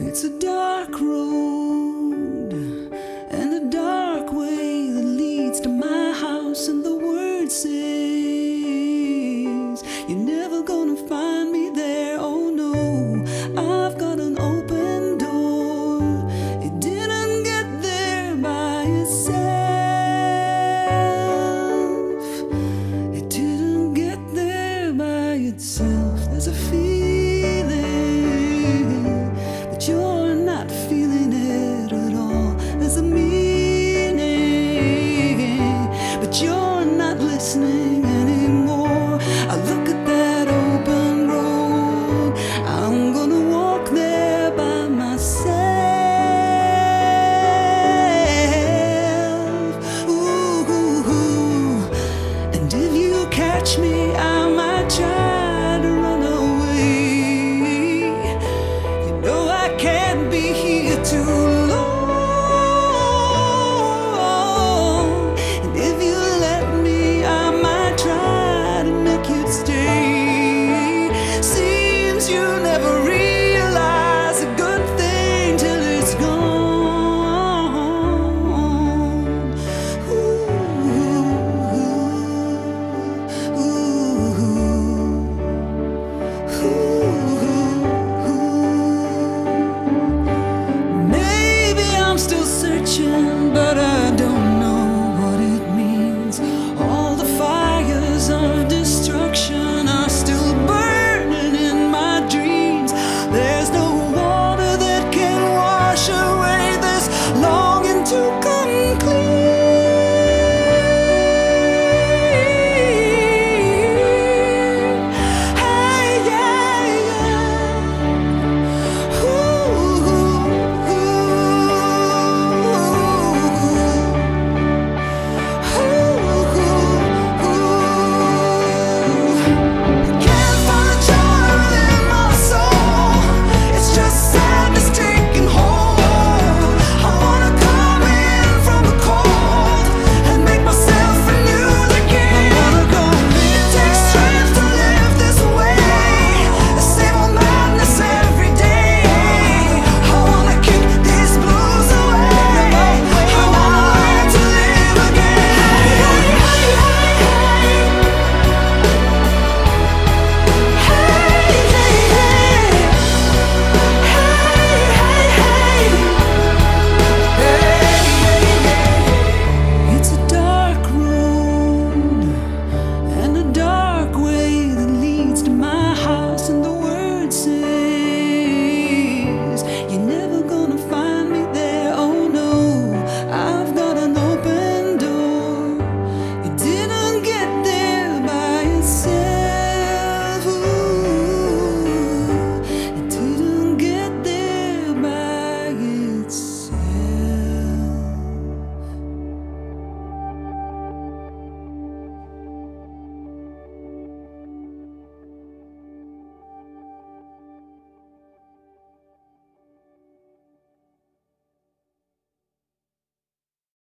It's a dark road. But you're you never